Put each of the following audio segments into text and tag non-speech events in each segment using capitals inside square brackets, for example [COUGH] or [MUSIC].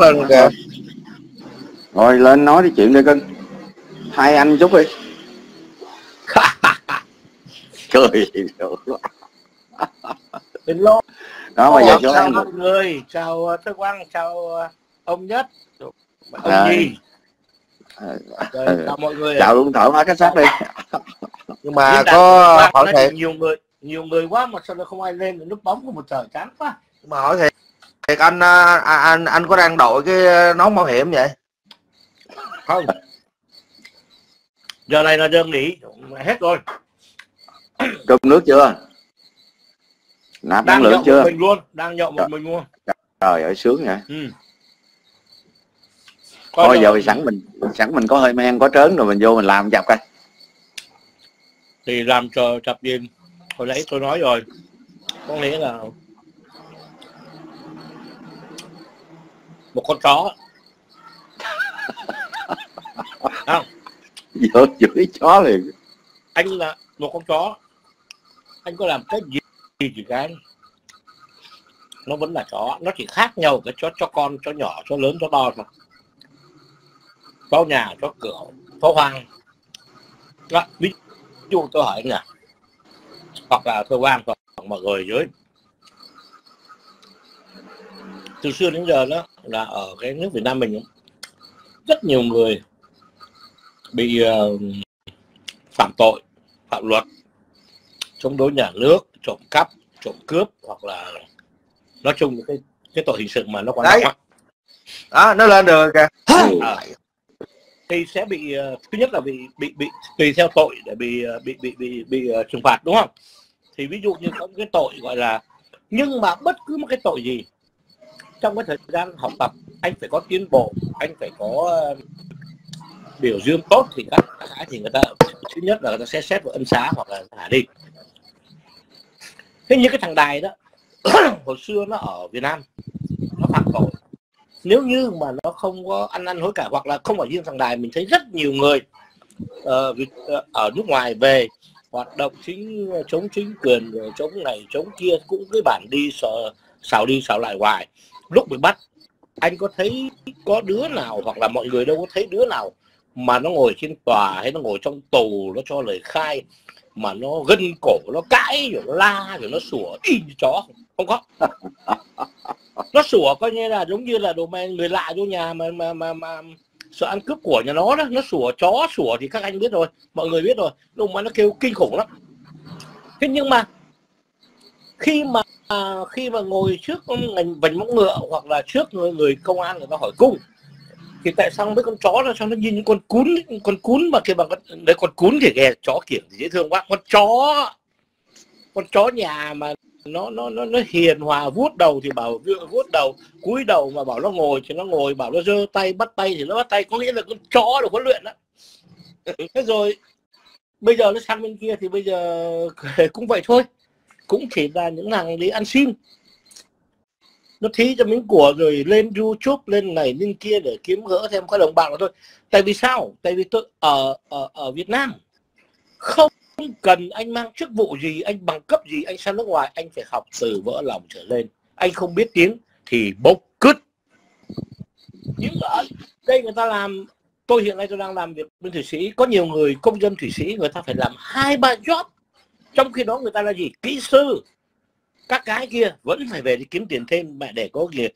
lên kìa. Rồi lên nói đi chuyện đi cưng hai anh chút đi. [LAUGHS] Cười hello đó bây giờ cho chào em mọi người? Chào uh, Thơ Quang chào uh, ông nhất. Ông Rồi. gì? Ờ, Rồi, ờ. chào mọi người chào luôn thoải mái cái xác đi. Nhưng mà có hỏi thiệt nhiều người nhiều người quá mà sao nó không ai lên? Nút bóng của một trời chán quá. Mà hỏi thiệt thiệt anh à, à, anh anh có đang đội cái nón bảo hiểm vậy? Không. Giờ này là giờ nghỉ hết rồi. Cơm nước chưa? Nạp năng đang lượng chưa? mình luôn đang nhậu một mình luôn. Trời ơi sướng vậy. Ừ. thôi giờ thì sẵn mình sẵn mình có hơi men có trớn rồi mình vô mình làm chập coi. Thì làm cho chập gì? Hồi nãy tôi nói rồi. Có nghĩa là một con chó. Không. Vô chửi chó liền. Anh là một con chó. Anh có làm cái gì thì cái nó vẫn là chó. Nó chỉ khác nhau cái chó chó con chó nhỏ chó lớn chó to mà chó nhà chó cửa chó hoang. Đó, ví dụ tôi hỏi anh nè hoặc là tôi quan hoặc mọi người dưới. Từ xưa đến giờ đó là ở cái nước Việt Nam mình rất nhiều người bị ờ, phạm tội phạm luật chống đối nhà nước trộm cắp trộm cướp hoặc là nói chung cái cái tội hình sự mà nó còn Đấy. nặng đó nó lên được kìa. Ờ. thì sẽ bị ờ, thứ nhất là bị bị bị tùy theo tội để bị ờ, bị bị bị bị ờ, trừng phạt đúng không? Thì ví dụ như có cái tội gọi là nhưng mà bất cứ một cái tội gì trong cái thời gian học tập anh phải có tiến bộ anh phải có ờ, biểu dương tốt thì các xã thì người ta thứ nhất là người ta sẽ xét vào ân xá hoặc là thả đi. Thế như cái thằng đài đó [CLEARS THROAT] hồi xưa nó ở Việt Nam nó phạm tội. Nếu như mà nó không có ăn ăn hối cải hoặc là không ở riêng thằng đài mình thấy rất nhiều người uh, ở nước ngoài về hoạt động chính chống chính quyền rồi chống này chống kia cũng cái bản đi sợ xào đi xào lại hoài lúc bị bắt anh có thấy có đứa nào hoặc là mọi người đâu có thấy đứa nào mà nó ngồi trên tòa hay nó ngồi trong tù nó cho lời khai mà nó gân cổ nó cãi rồi nó la rồi nó sủa y như chó không? Có. [LAUGHS] Nó sủa coi như là giống như là đồ mà người lạ vô nhà mà mà mà, mà sợ ăn cướp của nhà nó đó. Nó sủa chó sủa thì các anh biết rồi mọi người biết rồi. Lúc mà nó kêu kinh khủng lắm. Thế nhưng mà khi mà à, khi mà ngồi trước ngành vành móng ngựa hoặc là trước người, người công an người ta hỏi cung thì tại sao mấy con chó nó cho nó nhìn những con cún con cún mà kia bằng con đấy con cún thì ghê chó kiểu thì dễ thương quá con chó con chó nhà mà nó nó nó nó hiền hòa vuốt đầu thì bảo vuốt đầu cúi đầu mà bảo nó ngồi thì nó ngồi bảo nó giơ tay bắt tay thì nó bắt tay có nghĩa là con chó được huấn luyện đó [LAUGHS] thế rồi bây giờ nó sang bên kia thì bây giờ [LAUGHS] cũng vậy thôi cũng chỉ là những hàng đi ăn xin. Nó thí cho miếng của rồi lên youtube, lên này, lên kia để kiếm gỡ thêm các đồng bạc thôi. Tại vì sao? Tại vì tôi ở ở ở việt nam, không cần anh mang chức vụ gì, anh bằng cấp gì, anh sang nước ngoài, anh phải học từ vỡ lòng trở lên. Anh không biết tiếng thì bốc cứt. Những ở đây người ta làm, tôi hiện nay tôi đang làm việc bên thụy sĩ. Có nhiều người, công dân thụy sĩ, người ta phải làm hai ba job trong khi đó người ta là gì? Kỹ sư. Các cái kia vẫn phải về đi kiếm tiền thêm mẹ để có gì?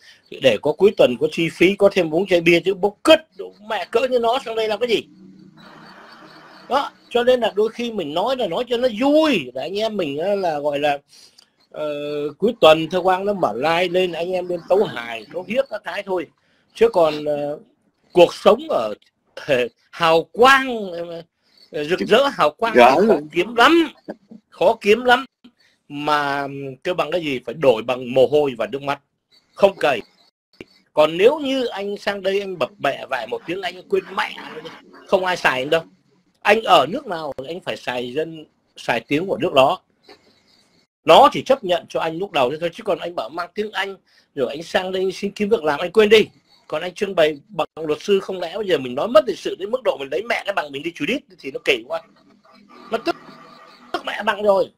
Để có cuối tuần có chi phí có thêm uống chai bia chứ. Bốc cứt mẹ cỡ như nó sang đây làm cái gì? Đó cho nên là đôi khi mình nói là nói cho nó vui. Để anh em mình là gọi là ờ, cuối tuần thơ quang nó mở like lên anh em lên tấu hài tấu hiếp các cái thôi. Chứ còn ờ, cuộc sống ở hào quang ờ, rực rỡ hào quang khó kiếm lắm khó kiếm lắm. Mà kêu bằng cái gì? Phải đổi bằng mồ hôi và nước mắt. Không cày còn nếu như anh sang đây anh bập bẹ vài một tiếng, anh quên mẹ không ai xài anh đâu. Anh ở nước nào anh phải xài dân, xài tiếng của nước đó. Nó chỉ chấp nhận cho anh lúc đầu thế thôi, chứ còn anh bảo mang tiếng anh, rồi anh sang đây xin kiếm việc làm, anh quên đi. Còn anh trưng bày bằng luật sư, không lẽ bây giờ mình nói mất lịch sự đến mức độ mình lấy mẹ cái bằng mình đi chủ đít thì nó kỳ quá. Nó tức tức mẹ bằng rồi.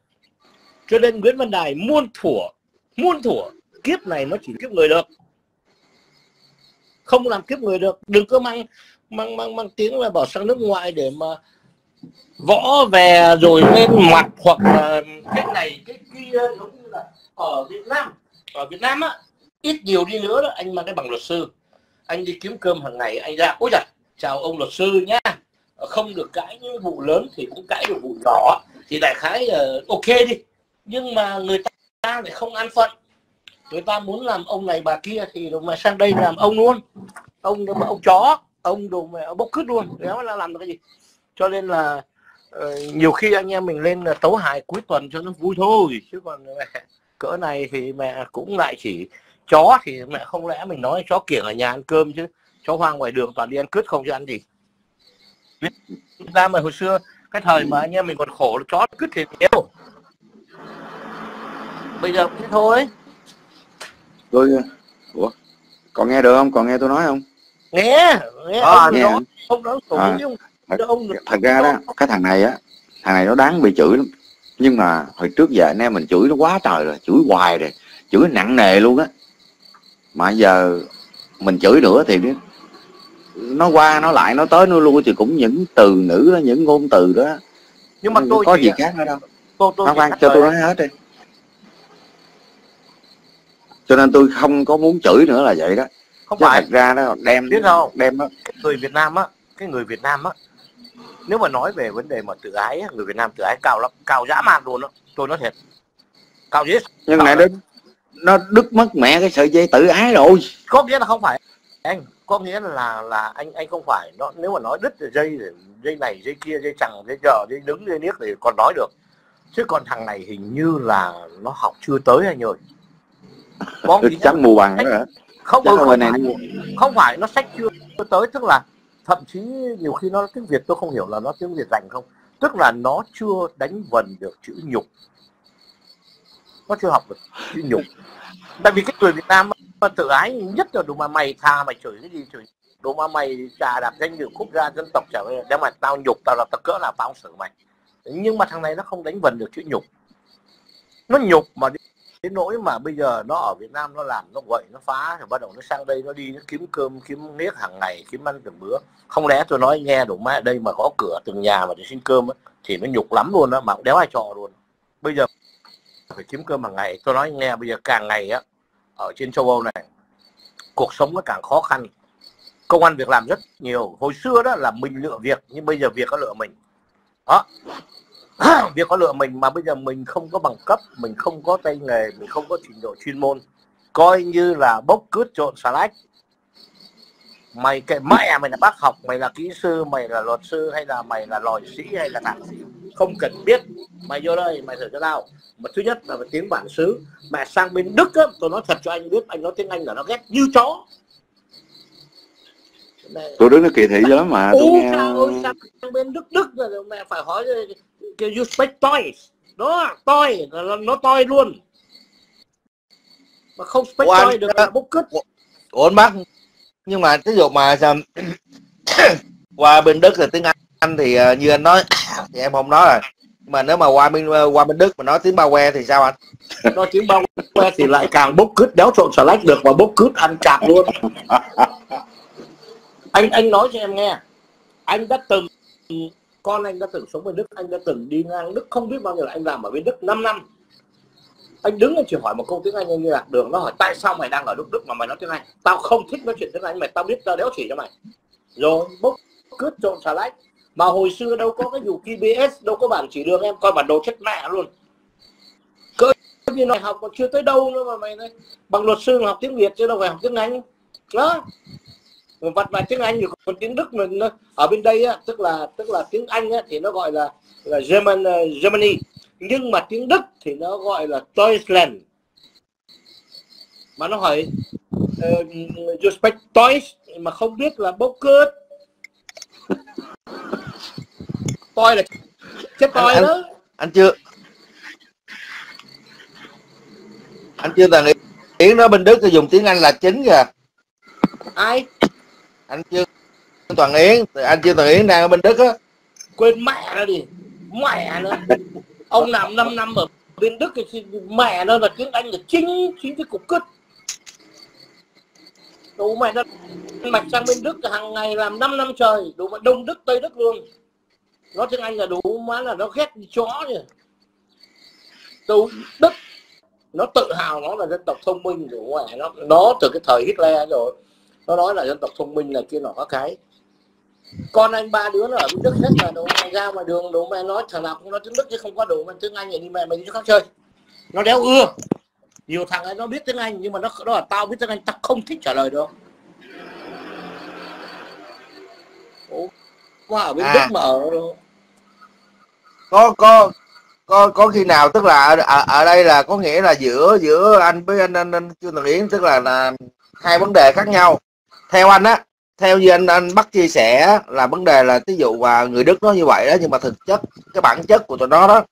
Cho nên Nguyễn Văn Đài muôn thủa muôn thủa kiếp này nó chỉ kiếp người được. Không làm kiếp người được. Đừng có mang mang mang mang tiếng là bỏ sang nước ngoài để mà võ về rồi lên mặt hoặc là cái này, cái kia giống như là ở Việt Nam. Ở Việt Nam á, ít nhiều đi nữa đó. Anh mang cái bằng luật sư. Anh đi kiếm cơm hàng ngày, anh ra, ôi giời, chào ông luật sư nhá không được cãi những vụ lớn thì cũng cãi được vụ nhỏ thì đại khái uh, ok đi. Nhưng mà người ta lại không an phận. Người ta muốn làm ông này bà kia thì mà sang đây làm ông luôn. Ông ông chó ông đồ mẹ bốc cứt luôn. Nếu là làm được cái gì? Cho nên là uh, nhiều khi anh em mình lên tấu hài cuối tuần cho nó vui thôi. Chứ còn mẹ cỡ này thì mẹ cũng lại chỉ chó thì mẹ không lẽ mình nói chó kiểng ở nhà ăn cơm chứ? Chó hoang ngoài đường toàn đi ăn cứt không chứ ăn gì? Ra mà hồi xưa cái thời mà anh em mình còn khổ chó cứt thì nhiều bây giờ thế thôi. Tôi ủa còn nghe được không? Còn nghe tôi nói không? Nghe nghe à, ông nghe. nói ông nói à, ông, thật, ông thật ra đó cái thằng này á thằng này nó đáng bị chửi lắm. Nhưng mà hồi trước giờ anh em mình chửi nó quá trời rồi chửi hoài rồi chửi nặng nề luôn á. Mà giờ mình chửi nữa thì nó qua nó lại nó tới nó lui thì cũng những từ ngữ đó những ngôn từ đó. Nhưng mà tôi có gì khác nữa đâu. Tôi, tôi khoan cho tôi nói hết đi. Cho nên tôi không có muốn chửi nữa là vậy đó. Không Chứ phải. thật ra đó đem biết không? đem đó người Việt Nam á cái người Việt Nam á nếu mà nói về vấn đề mà tự ái á, người Việt Nam tự ái cao lắm cao dã man luôn đó tôi nói thiệt. Cao dễ nhưng này nó nó đứt mất mẹ cái sợi dây tự ái rồi. Có nghĩa là không phải. Anh có nghĩa là là anh anh không phải nó nếu mà nói đứt dây dây này dây kia dây chẳng dây chờ dây đứng dây niếc thì còn nói được. Chứ còn thằng này hình như là nó học chưa tới anh ơi. Có chắc mù bằng nữa không ừ, không, này phải, không phải nó sách chưa tới tức là thậm chí nhiều khi nó tiếng việt tôi không hiểu là nó tiếng việt dành không. Tức là nó chưa đánh vần được chữ nhục. Nó chưa học được chữ nhục. Tại vì cái người việt nam mà tự ái nhất là đủ mà mày tha mày chửi cái gì chửi. Đủ mà mày trà đạp danh dự quốc gia dân tộc trở về để mà tao nhục tao là tao cỡ là tao xử mày. Nhưng mà thằng này nó không đánh vần được chữ nhục. Nó nhục mà đến nỗi mà bây giờ nó ở Việt Nam nó làm nó quậy nó phá rồi bắt đầu nó sang đây nó đi nó kiếm cơm kiếm miếng hàng ngày kiếm ăn từng bữa. Không lẽ tôi nói nghe đủ má ở đây mà gõ cửa từng nhà mà để xin cơm ấy, thì nó nhục lắm luôn đó mà đéo ai trò luôn. Bây giờ phải kiếm cơm hàng ngày. Tôi nói nghe bây giờ càng ngày á ở trên châu Âu này, cuộc sống nó càng khó khăn. Công an việc làm rất nhiều. Hồi xưa đó là mình lựa việc, nhưng bây giờ việc có lựa mình. Đó. [CLEARS THROAT] Việc có lựa mình mà bây giờ mình không có bằng cấp, mình không có tay nghề, mình không có trình độ chuyên môn, coi như là bốc cướp trộn xà lách. Mày kệ mẹ, mày là bác học, mày là kỹ sư, mày là luật sư, hay là mày là lòi sĩ, hay là thạc sĩ không cần biết mày vô đây mày thử cho tao. Mà thứ nhất là về tiếng bản xứ mà sang bên đức á tôi nói thật cho anh biết anh nói tiếng anh là nó ghét như chó. Tôi đứng nó kỳ thị lắm mà tôi nghe ơi, sang bên đức đức rồi mẹ phải hỏi cái you speak toys đó toy nó, nó toy luôn. Mà không speak toy được là bốc cứt. Ủa bác nhưng mà ví dụ mà [COUGHS] qua bên đức thì tiếng anh thì uh, như anh nói thì em không nói rồi. Mà nếu mà qua bên uh, qua bên đức mà nói tiếng ba que thì sao anh? [LAUGHS] Nói tiếng ba que thì lại càng bốc cứt đéo trộn xà lách được và bốc cứt ăn chạp luôn. [LAUGHS] Anh anh nói cho em nghe. Anh đã từng con anh đã từng sống ở Đức anh đã từng đi ngang Đức không biết bao nhiêu là anh làm ở bên Đức 5 năm. Anh đứng anh chỉ hỏi một câu tiếng Anh anh đi lạc đường nó hỏi tại sao mày đang ở Đức Đức mà mày nói tiếng Anh? Tao không thích nói chuyện tiếng Anh mày tao biết tao đéo chỉ cho mày. Rồi bốc cướp trộn xà lách mà hồi xưa đâu có cái vụ KBS đâu có bảng chỉ đường em coi bản đồ chết mẹ luôn. Cỡ như này học còn chưa tới đâu nữa mà mày nói bằng luật sư học tiếng Việt chứ đâu phải học tiếng Anh. Đó. Vặt vặt tiếng Anh thì còn tiếng Đức mình ở bên đây á, tức là tức là tiếng Anh á, thì nó gọi là là German uh, Germany. Nhưng mà tiếng Đức thì nó gọi là Deutschland. Mà nó hỏi ờ, uh, you speak Deutsch mà không biết là bốc cướp toi là chết toi anh, đó. anh, anh chưa anh chưa từng yến nó bên đức thì dùng tiếng anh là chính kìa. Ai? Anh chưa toàn yến anh chưa toàn yến đang ở bên đức á. Quên mẹ nó đi. Mẹ nó. Ông làm 5 năm ở bên đức thì mẹ nó là tiếng anh là chính chính cái cục cứt đủ mẹ nó mạch sang bên đức hàng ngày làm 5 năm trời. Đủ mẹ đông đức tây đức luôn nó tiếng anh là đủ má là nó ghét như chó nhỉ. Tôi đức nó tự hào nó là dân tộc thông minh rồi ngoài nó nó từ cái thời Hitler rồi. Nó nói là dân tộc thông minh là kia nọ có cái. Con anh ba đứa nó ở bên đức hết là đồ mày ra ngoài đường đồ mẹ nói thằng nào cũng nói tiếng đức chứ không có đủ, mẹ tiếng anh vậy đi, mẹ mày đi chỗ khác chơi. Nó đéo ưa. Nhiều thằng ấy nó biết tiếng anh nhưng mà nó nó là tao biết tiếng anh, tao không thích trả lời đâu mà ở bên À. đức mà có có có có khi nào tức là ở, ở, ở đây là có nghĩa là giữa giữa anh với anh anh, anh Trương Tần Yến tức là là hai vấn đề khác nhau theo anh á theo như anh anh bắt chia sẻ là vấn đề là ví dụ và người Đức nó như vậy đó nhưng mà thực chất cái bản chất của tụi nó đó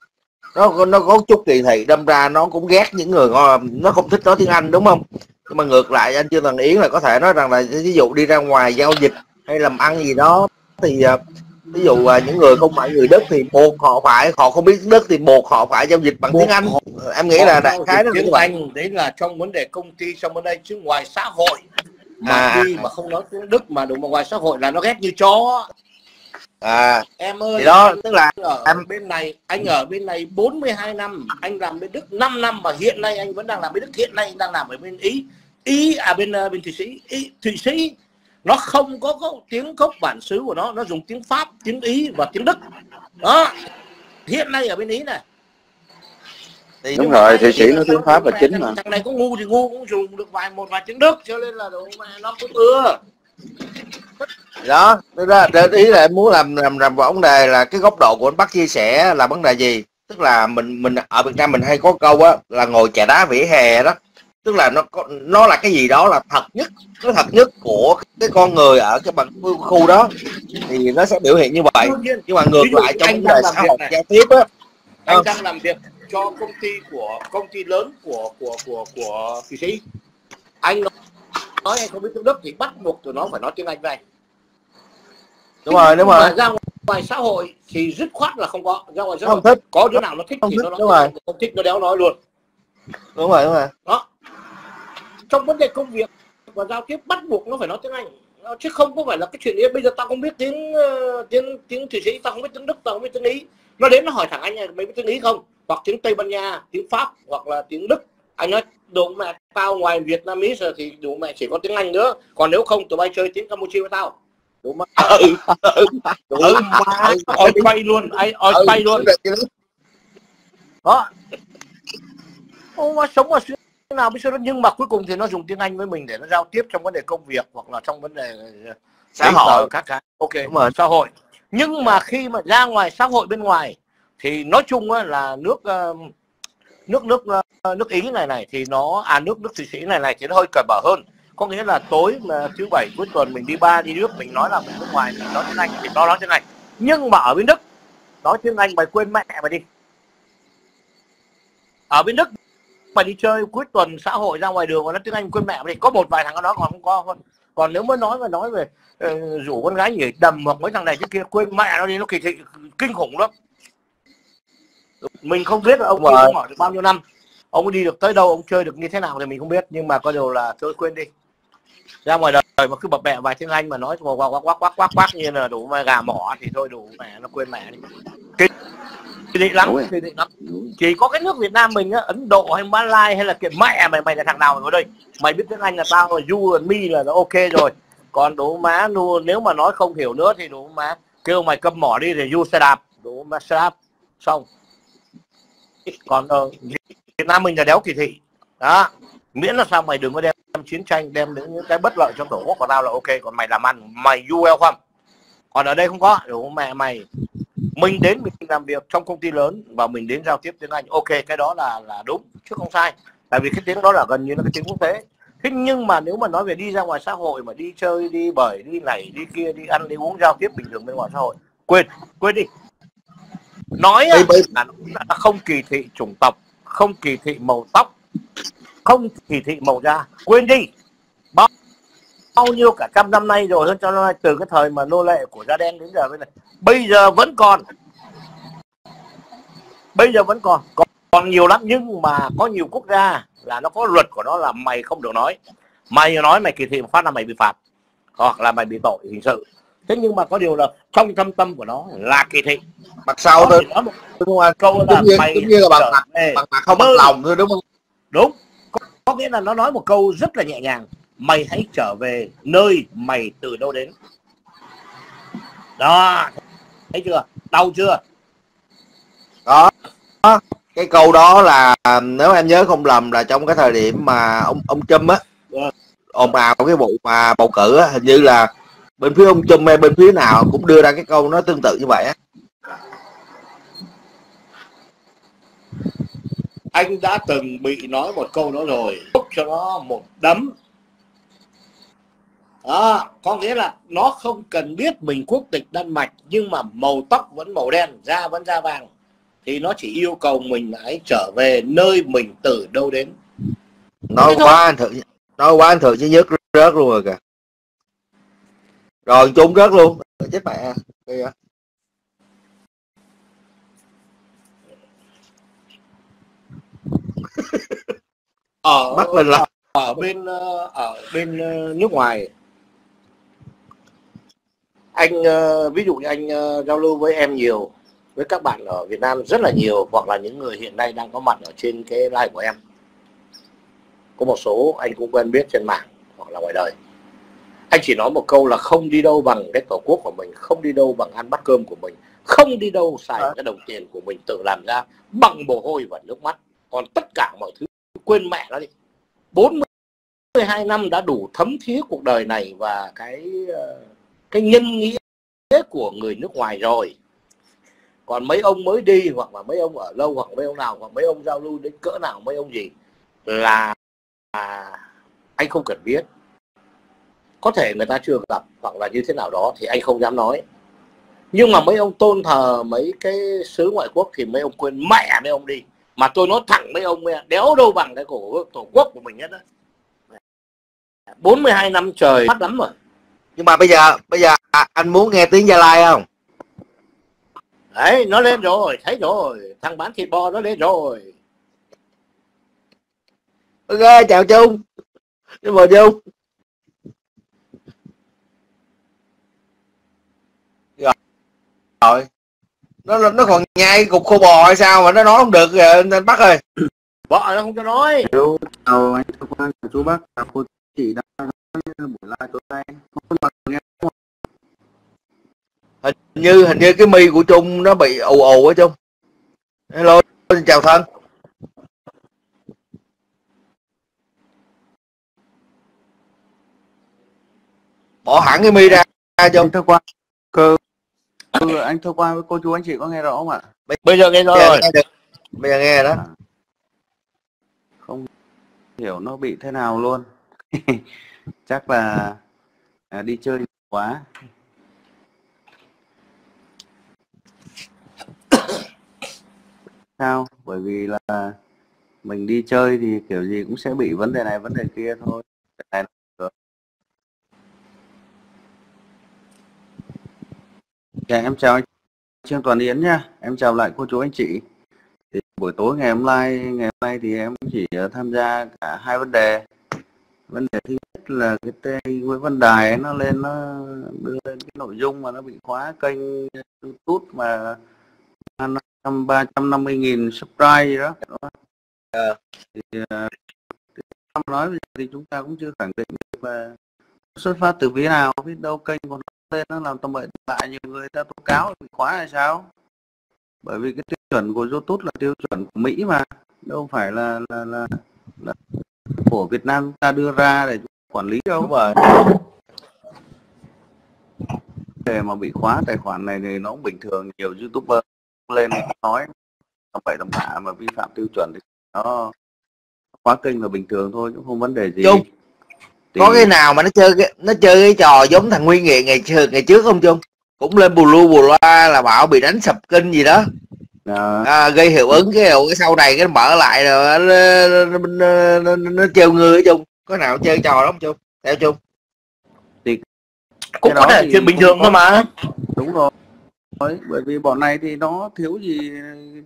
nó nó có chút kỳ thị đâm ra nó cũng ghét những người nó không thích nói tiếng Anh đúng không nhưng mà ngược lại anh Trương Tần Yến là có thể nói rằng là ví dụ đi ra ngoài giao dịch hay làm ăn gì đó thì à, ví dụ à, những người không phải người Đức thì buộc họ phải họ không biết Đức thì buộc họ phải giao dịch bằng Buộc tiếng Anh. họ- em nghĩ là đại khái nó tiếng anh đấy là trong vấn đề công ty trong vấn đề chứ ngoài xã hội. Mà À. đi mà không nói tiếng đức mà đúng mà ngoài xã hội là nó ghét như chó. À. Em ơi thì đó tức là ở em- bên này anh ở bên này 42 năm anh làm bên đức 5 năm và hiện nay anh vẫn đang làm bên đức hiện nay anh đang làm ở bên ý. Ý à bên ờ, bên thụy sĩ ý, thụy sĩ nó không có, có tiếng gốc bản xứ của nó nó dùng tiếng pháp tiếng ý và tiếng đức. Đó. Hiện nay ở bên ý này. Thì Đúng mà rồi, Sĩ thì nói sao tiếng Pháp và mẹ chính mà. thằng này có ngu thì ngu cũng dùng được vài một vài tiếng đức cho nên là đồ mẹ nó cũng ưa. Đó tức là để ý là em muốn làm làm làm vấn đề là cái góc độ của anh Bắc chia sẻ là vấn đề gì? Tức là mình mình ở Việt Nam mình hay có câu á là ngồi chà đá vỉa hè đó tức là nó có nó là cái gì đó là thật nhất nó thật nhất của cái con người ở cái bằng khu, đó. Thì nó sẽ biểu hiện như vậy. Nhưng mà ngược lại trong vấn đề xã hội giao tiếp á. Anh Ờ. đang làm việc cho công ty của công ty lớn của của của của thụy sĩ. Anh nói- anh không biết tiếng đức thì bắt buộc tụi nó phải nói tiếng anh với anh. Đúng rồi đúng rồi. ra ngoài xã hội thì dứt khoát là không có. Ra ngoài xã không hội thích. có đứa nào nó thích Không thì thích, nó nói không thích nó đéo nói luôn. Đúng rồi đúng rồi. Đó trong vấn đề công việc và giao tiếp bắt buộc nó phải nói tiếng anh. Chứ không có phải là cái chuyện ấy bây giờ tao không biết tiếng ờ, tiếng tiếng thụy sĩ tao không biết tiếng đức tao không biết tiếng ý. Nó đến nó hỏi thẳng anh này mày biết tiếng ý không? Hoặc tiếng tây ban nha tiếng pháp hoặc là tiếng đức. Anh nói đủ mẹ tao ngoài việt nam ý giờ thì đủ mẹ chỉ có tiếng anh nữa. Còn nếu không tụi bay chơi tiếng campuchia với tao. Đủ mà [LAUGHS] ừ, [LAUGHS] ừ, ừ, ừ, ôi bay luôn ai ôi ừ, bay luôn. được chứ. đó. Ô mà sống mà xuyên nào biết đó nhưng mà cuối cùng thì nó dùng tiếng anh với mình để nó giao tiếp trong vấn đề công việc hoặc là trong vấn đề ờ, xã hội. các cái. Ok Đúng rồi. xã hội. Nhưng mà khi mà ra ngoài xã hội bên ngoài thì nói chung á, là nước ờ, nước nước ờ, nước ý này này thì nó à nước nước thụy sĩ này này thì nó hơi cởi mở hơn. Có nghĩa là tối mà thứ bảy cuối tuần mình đi ba đi nước mình nói là mình nước ngoài mình nói tiếng anh thì nó nói tiếng anh. Nhưng mà ở bên đức nói tiếng anh mày quên mẹ mày đi. Ở bên đức mày đi chơi cuối tuần xã hội ra ngoài đường mà nói tiếng anh quên mẹ đi có một vài thằng nó nói còn không có còn nếu mới nói mà nói về ờ, rủ con gái nhảy đầm hoặc mấy thằng này chứ kia quên mẹ nó đi nó kỳ thị kinh khủng lắm. Mình không biết là ông rồi. ông ở được bao nhiêu năm. Ông ấy đi được tới đâu ông chơi được như thế nào thì mình không biết nhưng mà có điều là thôi quên đi. Ra ngoài đời mà cứ bập bẹ vài tiếng anh mà nói quắc quắc quắc quắc quắc quắc như là đủ mà gà mỏ thì thôi đủ mẹ nó quên mẹ đi. Kỳ kỳ thị lắm. Kỳ thị lắm. Chỉ có cái nước Việt Nam mình á Ấn Độ hay Malai hay là kiện mẹ mày mày là thằng nào mày vào đây? Mày biết tiếng Anh là tao là you and me là ok rồi. Còn đủ má nếu mà nói không hiểu nữa thì đủ má kêu mày cầm mỏ đi thì you sẽ đạp. Đủ má sẽ đạp. Xong. Còn ở Việt Nam mình là đéo kỳ thị. Đó. Miễn là sao mày đừng có đem chiến tranh đem đến những cái bất lợi cho tổ quốc của tao là ok. Còn mày làm ăn mày you welcome còn ở đây không có. Đủ mẹ mày mình đến mình làm việc trong công ty lớn và mình đến giao tiếp tiếng Anh. Ok cái đó là là đúng chứ không sai. Tại vì cái tiếng đó là gần như là cái tiếng quốc tế. Thế nhưng mà nếu mà nói về đi ra ngoài xã hội mà đi chơi đi bời đi này đi kia đi ăn đi uống giao tiếp bình thường bên ngoài xã hội quên quên đi. Nói là nó không kỳ thị chủng tộc không kỳ thị màu tóc không kỳ thị màu da quên đi bao nhiêu cả trăm năm nay rồi hơn trăm năm nay từ cái thời mà nô lệ của da đen đến giờ bây giờ bây giờ vẫn còn. Bây giờ vẫn còn. Còn, còn nhiều lắm nhưng mà có nhiều quốc gia là nó có luật của nó là mày không được nói. Mày nói mày kỳ thị một phát là mày bị phạt hoặc là mày bị tội hình sự. Thế nhưng mà có điều là trong thâm tâm của nó là kỳ thị. Mặt sau thôi một đúng không anh câu là như, mày như là bằng mặt bằng mặt không bằng lòng thôi đúng không? Đúng. Có, có nghĩa là nó nói một câu rất là nhẹ nhàng mày hãy trở về nơi mày từ đâu đến. Đó. Thấy chưa? Đau chưa? Đó cái câu đó là nếu em nhớ không lầm là trong cái thời điểm mà ông ông Trump á ồn ào cái vụ mà bầu cử á hình như là bên phía ông Trump hay bên phía nào cũng đưa ra cái câu nó tương tự như vậy á. Anh đã từng bị nói một câu đó rồi. Cho nó một đấm đó, có nghĩa là nó không cần biết mình quốc tịch Đan Mạch nhưng mà màu tóc vẫn màu đen da vẫn da vàng. Thì nó chỉ yêu cầu mình hãy trở về nơi mình từ đâu đến. Nói quá anh thượng nói quá anh thượng chứ nhức rớt luôn rồi kìa. Rồi chung rớt luôn. Chết mẹ vậy. ở bắt lên là ở bên ờ, ở bên ờ, nước ngoài anh ờ, ví dụ như anh ờ, giao lưu với em nhiều với các bạn ở Việt Nam rất là nhiều hoặc là những người hiện nay đang có mặt ở trên cái live của em. Có một số anh cũng quen biết trên mạng hoặc là ngoài đời. Anh chỉ nói một câu là không đi đâu bằng cái tổ quốc của mình không đi đâu bằng ăn bát cơm của mình không đi đâu xài À. cái đồng tiền của mình tự làm ra bằng mồ hôi và nước mắt. Còn tất cả mọi thứ quên mẹ nó đi. 42 năm đã đủ thấm thía cuộc đời này và cái ờ, cái nhân nghĩa của người nước ngoài rồi. Còn mấy ông mới đi hoặc là mấy ông ở lâu hoặc mấy ông nào hoặc mấy ông giao lưu đến cỡ nào mấy ông gì là à, anh không cần biết. Có thể người ta chưa gặp hoặc là như thế nào đó thì anh không dám nói. Nhưng mà mấy ông tôn thờ mấy cái xứ ngoại quốc thì mấy ông quên mẹ mấy ông đi. Mà tôi nói thẳng mấy ông đéo đâu bằng cái cổ tổ quốc của mình hết á. 42 năm trời mắt lắm rồi nhưng mà bây giờ bây giờ à, anh muốn nghe tiếng Gia Lai không? Đấy nó lên rồi thấy rồi. Thằng bán thịt bò nó lên rồi. Ok chào Trung. Xin mời Trung. Rồi. Rồi nó nó còn nhai cục khô bò hay sao mà nó nói không được rồi anh Bắc ơi bọ nó không cho nói. Hello, chào anh chú bác, chào cô chị đã nói buổi live tối nay. Không có nghe không? hình như hình như cái mi của Trung nó bị ù ù á Trung. Hello xin chào thân bỏ hẳn cái mi ra ra Trung. Anh Cơ quan, cơ, cơ anh Cơ quan với cô chú anh chị có nghe rõ không ạ? bây giờ nghe bây rồi. nghe được. Bây giờ nghe đó. Không hiểu nó bị thế nào luôn. [LAUGHS] Chắc là à, đi chơi quá. Sao? Bởi vì là mình đi chơi thì kiểu gì cũng sẽ bị vấn đề này vấn đề kia thôi. Cái này được. Dạ, em chào anh Trương Toàn Yến nha. Em chào lại cô chú anh chị. Thì buổi tối ngày hôm nay ngày hôm nay thì em chỉ ờ, tham gia cả hai vấn đề. Vấn đề thứ nhất là cái tên Nguyễn Văn Đài ấy, nó lên nó đưa lên cái nội dung mà nó bị khóa kênh YouTube mà nó năm ba trăm năm mươi nghìn subscribe gì đó. Ờ. Thì, ờ, thì nói bây giờ thì chúng ta cũng chưa khẳng định và xuất phát từ phía nào, biết đâu kênh của nó lên nó làm tầm bậy lại nhiều người ta tố cáo bị khóa hay sao? Bởi vì cái tiêu chuẩn của YouTube là tiêu chuẩn của Mỹ mà, đâu phải là là là, là của Việt Nam ta đưa ra để quản lý đâu. và để mà bị khóa tài khoản này thì nó cũng bình thường nhiều youtuber lên nói tầm bậy tầm bạ mà vi phạm tiêu chuẩn thì nó khóa kênh là bình thường thôi cũng không vấn đề gì. Chung, Thì- có cái nào mà nó chơi cái nó chơi cái trò giống thằng Nguyên Nghệ ngày trước ngày trước không Trung cũng lên bù lu bù loa là bảo bị đánh sập kinh gì đó. À, à, gây hiệu ứng cái hiệu cái sau này cái mở lại rồi nó, nó, nó, nó, nó, nó treo ngư ở chung. Có nào chơi trò đó không chung? Theo chung. Cũng Cái có đó thể thì chuyện bình cũng thường thôi mà. Đúng rồi Đấy, bởi vì bọn này thì nó thiếu gì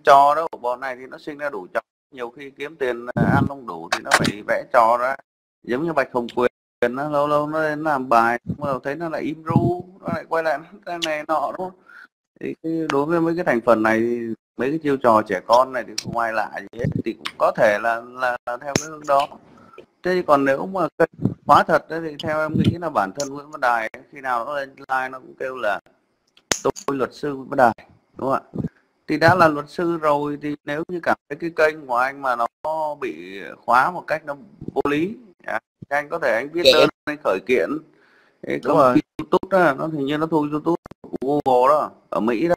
trò đâu. Bọn này thì nó sinh ra đủ trò. Nhiều khi kiếm tiền à, ăn không đủ thì nó phải vẽ trò ra. Giống như bạch hồng quyền nó lâu lâu nó lên làm bài bắt đầu thấy nó lại im ru nó lại quay lại [LAUGHS] cái này nọ đúng thì đối với mấy cái thành phần này thì mấy cái chiêu trò trẻ con này thì không ai lạ gì hết thì cũng có thể là là, là theo cái hướng đó. Thế còn nếu mà hóa thật thì theo em nghĩ là bản thân Nguyễn Văn Đài khi nào nó lên live nó cũng kêu là tôi luật sư Văn Đài đúng không ạ? Thì đã là luật sư rồi thì nếu như cảm thấy cái kênh của anh mà nó bị khóa một cách nó vô lý à, anh có thể anh viết đơn anh khởi kiện. Cái công ty YouTube đó nó hình như nó thu YouTube của Google đó ở Mỹ đó.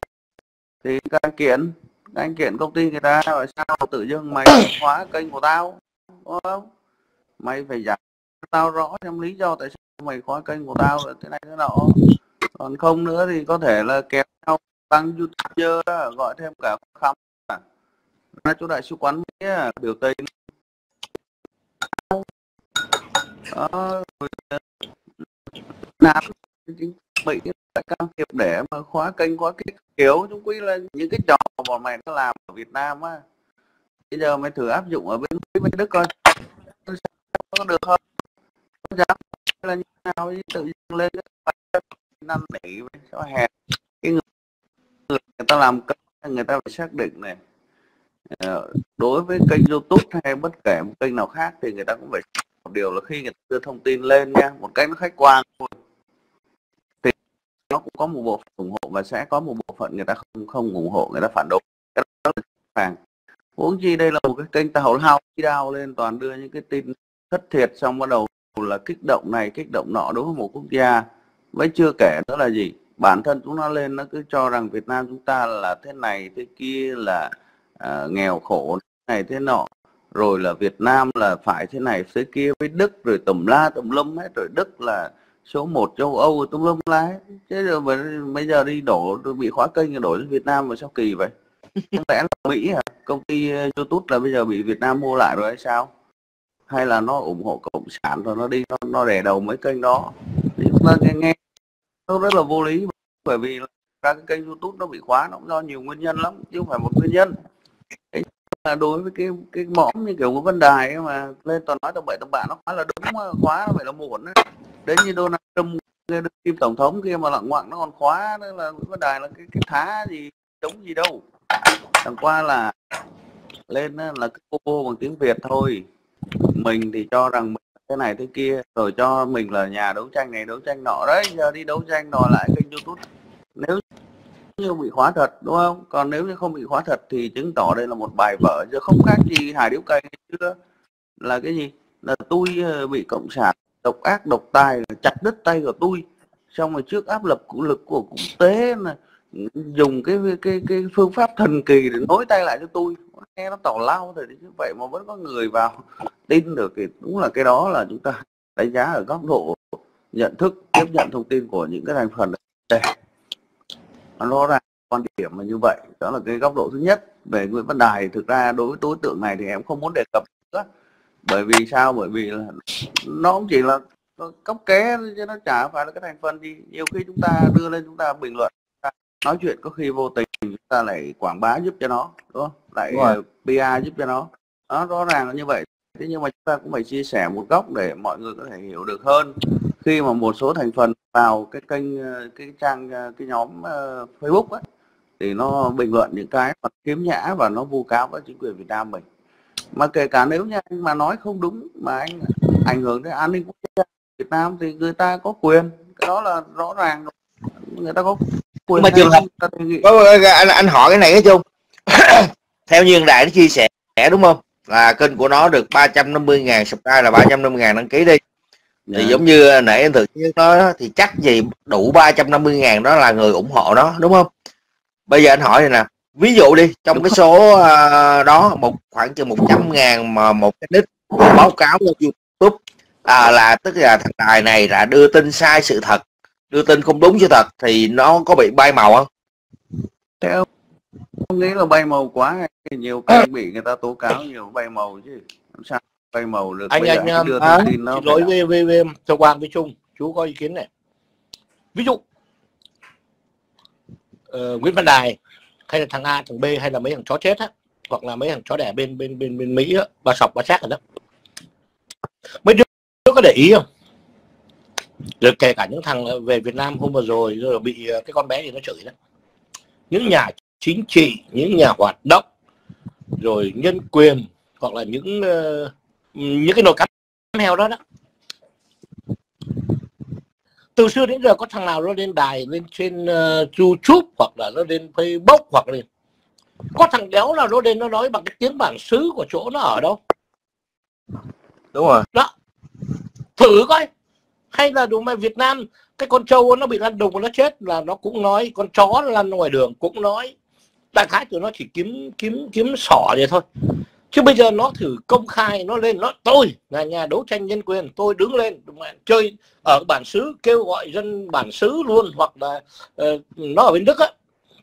Thì các anh kiện anh kiện công ty người ta rồi sao tự dưng mày [COUGHS] khóa kênh của tao đúng không? Mày phải giải tao rõ xem lý do tại sao mày khóa kênh của tao là thế này thế nọ còn không nữa thì có thể là kéo nhau tăng youtuber đó, gọi thêm cả khám à. chỗ đại sứ quán Mỹ à, biểu tình. Đó ờ, Nam bị đã can thiệp để mà khóa kênh khóa cái kiểu. Chúng quy là những cái trò bọn mày nó làm ở Việt Nam á. Bây giờ mày thử áp dụng ở bên Mỹ bên Đức coi. Có được không? Có dám là như nào? Tự dưng lên cái năn nỉ cho hẹp cái người, người ta làm kênh người ta phải xác định này ờ, đối với kênh youtube hay bất kể một kênh nào khác thì người ta cũng phải một điều là khi người ta đưa thông tin lên nha một cách nó khách quan thôi thì nó cũng có một bộ phận ủng hộ và sẽ có một bộ phận người ta không không ủng hộ người ta phản đối. Cái đó là vàng. Huống chi đây là một cái kênh tàu lao đao lên toàn đưa những cái tin thất thiệt xong bắt đầu là kích động này kích động nọ đối với một quốc gia với chưa kể đó là gì? Bản thân chúng nó lên nó cứ cho rằng Việt Nam chúng ta là thế này thế kia là à, nghèo khổ này thế nọ. Rồi là Việt Nam là phải thế này thế kia với Đức rồi tùm la tùm lum hết rồi Đức là số 1 châu Âu tùm lum lái thế rồi bây giờ đi đổ bị khóa kênh đổ đến Việt Nam mà sao kỳ vậy? Không lẽ là Mỹ hả? công ty ờ, YouTube là bây giờ bị Việt Nam mua lại rồi hay sao? Hay là nó ủng hộ cộng sản rồi nó đi nó, nó đè đầu mấy kênh đó? Vâng, thì nghe, nó rất là vô lý bởi vì các cái kênh youtube nó bị khóa nó cũng do nhiều nguyên nhân lắm chứ không phải một nguyên nhân. Đấy là đối với cái cái mõm như kiểu của vấn đài mà lên toàn nói tầm bậy tầm bạ nó khóa là đúng ờ, khóa nó phải là muộn đấy. Đến như Donald Trump cái kim tổng thống kia mà lặng ngoặng nó còn khóa nữa là vấn đài là cái, cái thá gì chống gì đâu. Chẳng qua là lên ờ, là cái cô bằng tiếng Việt thôi. Mình thì cho rằng mình thế này thế kia, rồi cho mình là nhà đấu tranh này đấu tranh nọ. Đấy, giờ đi đấu tranh nọ lại kênh youtube. Nếu như bị khóa thật, đúng không? Còn nếu như không bị khóa thật thì chứng tỏ đây là một bài vở, chứ không khác gì hải điếu cày chứ là cái gì? Là tôi ờ, bị cộng sản độc ác, độc tài chặt đứt tay của tôi. Xong rồi trước áp lực của lực của quốc tế là dùng cái cái cái phương pháp thần kỳ để nối tay lại cho tôi nghe nó tào lao thì như vậy mà vẫn có người vào tin được thì đúng là cái đó là chúng ta đánh giá ở góc độ nhận thức, tiếp nhận thông tin của những cái thành phần đây nó ra quan điểm là như vậy, đó là cái góc độ thứ nhất. Về Nguyễn Văn Đài, thực ra đối với đối tượng này thì em không muốn đề cập nữa. Bởi vì sao? Bởi vì là nó cũng chỉ là cốc ké chứ nó chả phải là cái thành phần gì. Nhiều khi chúng ta đưa lên chúng ta bình luận nói chuyện có khi vô tình ta lại quảng bá giúp cho nó đúng không? Lại uh, PR giúp cho nó. Đó rõ ràng là như vậy. Thế nhưng mà chúng ta cũng phải chia sẻ một góc để mọi người có thể hiểu được hơn. Khi mà một số thành phần vào cái kênh ờ, cái trang ờ, cái nhóm uh, Facebook ấy, thì nó bình luận những cái mà kiếm nhã và nó vu cáo với chính quyền Việt Nam mình. Mà kể cả nếu như anh mà nói không đúng mà anh ảnh hưởng đến an ninh quốc gia Việt Nam thì người ta có quyền. Cái đó là rõ ràng người ta có quyền mà trường hợp anh, anh hỏi cái này cái chung [COUGHS] theo như đại nó chia sẻ đúng không là kênh của nó được 350 ngàn subscribe là 350 ngàn đăng ký đi thì yeah. Dạ. giống như nãy anh thực nói thì chắc gì đủ 350 ngàn đó là người ủng hộ nó đúng không bây giờ anh hỏi này nè ví dụ đi trong đúng cái số uh, đó một khoảng chừng 100 ngàn mà một cái nick báo cáo lên YouTube à, là tức là thằng tài này là đưa tin sai sự thật đưa tin không đúng sự thật thì nó có bị bay màu không? Theo không nghĩ là bay màu quá nhiều cái bị người ta tố cáo nhiều bay màu chứ làm sao bay màu được anh anh đưa à, thông tin nó lỗi với, với, với cơ quan với chung chú có ý kiến này. Ví dụ uh, Nguyễn Văn Đài hay là thằng A thằng B hay là mấy thằng chó chết á hoặc là mấy thằng chó đẻ bên bên bên bên Mỹ á ba sọc ba xác rồi đó. Mấy đứa có để ý không rồi kể cả những thằng về Việt Nam hôm vừa rồi rồi bị ờ, cái con bé gì nó chửi đó những nhà chính trị những nhà hoạt động rồi nhân quyền hoặc là những uh, những cái nồi cắn heo đó đó. Từ xưa đến giờ có thằng nào nó lên đài lên trên uh, YouTube hoặc là nó lên Facebook hoặc là có thằng đéo nào nó lên nó nói bằng cái tiếng bản xứ của chỗ nó ở đâu? Đúng rồi. Đó. Thử coi hay là đúng mà Việt Nam cái con trâu nó bị lăn đùng nó chết là nó cũng nói con chó nó lăn ngoài đường cũng nói. Đại khái tụi nó chỉ kiếm kiếm kiếm sỏ vậy thôi. Chứ bây giờ nó thử công khai nó lên nó tôi là nhà đấu tranh nhân quyền tôi đứng lên chơi ở bản xứ kêu gọi dân bản xứ luôn hoặc là uh, nó ở bên đức á.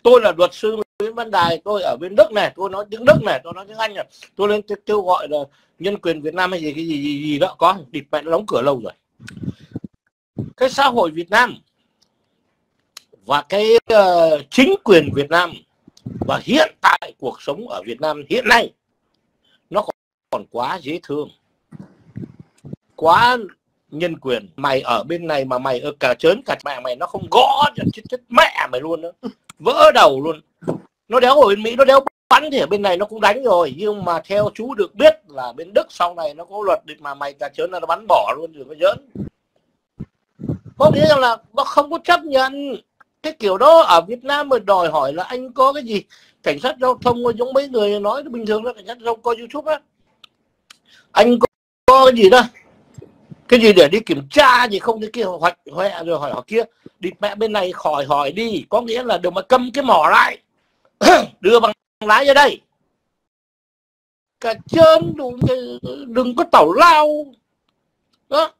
Tôi là luật sư Nguyễn Văn Đài tôi ở bên Đức này tôi nói tiếng Đức này tôi nói tiếng Anh này. Tôi lên kêu gọi là nhân quyền Việt Nam hay gì cái gì gì, gì đó có địt mẹ nó đóng cửa lâu rồi cái xã hội Việt Nam và cái uh, chính quyền Việt Nam và hiện tại cuộc sống ở Việt Nam hiện nay nó còn, còn quá dễ thương quá nhân quyền. Mày ở bên này mà mày ở cả chớn cả mẹ mày nó không gõ chết chết mẹ mày luôn đó vỡ đầu luôn. Nó đéo ở bên mỹ nó đéo bắn thì ở bên này nó cũng đánh rồi nhưng mà theo chú được biết là bên đức sau này nó có luật mà mày cả chớn là nó bắn bỏ luôn rồi có giỡn có nghĩa rằng là nó không có chấp nhận cái kiểu đó ở Việt Nam mà đòi hỏi là anh có cái gì? Cảnh sát giao thông giống mấy người nói bình thường là cảnh sát giao thông coi YouTube á. Anh có, có cái gì đó? Cái gì để đi kiểm tra gì không thế kia hoạch hoẹ rồi hỏi họ kia. Đi mẹ bên này khỏi hỏi đi. Có nghĩa là đừng mà cầm cái mỏ lại. [CLEARS THROAT] Đưa bằng lái ra đây. Cả trơn đừng, đừng có tẩu lao. Đó.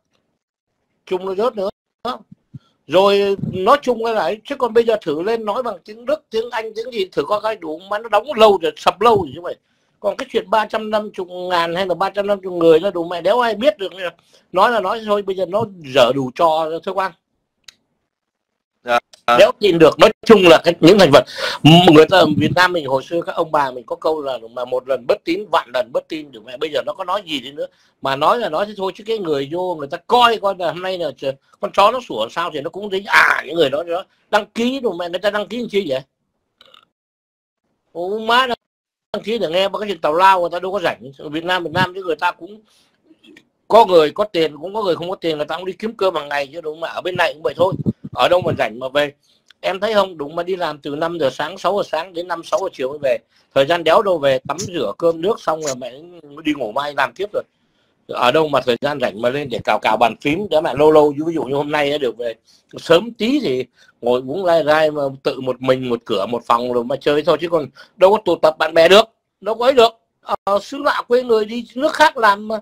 Chung nó rớt nữa rồi, nói chung cái này chứ còn bây giờ thử lên nói bằng tiếng đức, tiếng anh, tiếng gì, thử coi cái đủ mà nó đóng lâu rồi, sập lâu rồi chứ vậy còn cái chuyện 350 ngàn hay là 350 người nó đủ mẹ, đéo ai biết được. Nói là nói thôi, bây giờ nó dở đủ trò thưa quan Vâng. nếu đéo tin được nói chung là cái, những thành vật người ta ở Việt Nam mình hồi xưa các ông bà mình có câu là mà một lần bất tín vạn lần bất tin được mẹ bây giờ nó có nói gì đi nữa? Mà nói là nói thế thôi chứ cái người vô người ta coi coi là hôm nay là con chó nó sủa sao thì nó cũng thấy à những người đó đó đăng ký rồi mẹ người ta đăng ký làm chi vậy? Ủa má đăng ký để nghe bằng cái chuyện tàu lao người ta đâu có rảnh. Ở Việt Nam Việt Nam chứ người ta cũng có người có tiền cũng có người không có tiền người ta cũng đi kiếm cơm hàng ngày chứ đúng mà ở bên này cũng vậy thôi ở đâu mà rảnh mà về? Em thấy không? Đúng mà đi làm từ 5 giờ sáng 6 giờ sáng đến 5 6 giờ chiều mới về. Thời gian đéo đâu về, tắm rửa, cơm nước xong rồi mẹ đi ngủ mai, làm tiếp rồi. Ở đâu mà thời gian rảnh mà lên để cào cào bàn phím để mà lâu lâu ví dụ như hôm nay được về. Sớm tí thì ngồi uống lai rai mà tự một mình, một cửa, một phòng rồi mà chơi thôi, chứ còn đâu có tụ tập bạn bè được, đâu có ấy được. Ở xứ lạ quê người đi nước khác làm mà.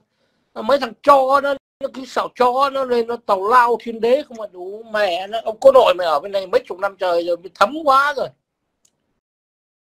Mấy thằng cho nó cứ sào cho nó lên, nó tàu lao thiên đế không mà đủ mẹ nó. Ông có đội mày ở bên này mấy chục năm trời rồi, bị thấm quá rồi.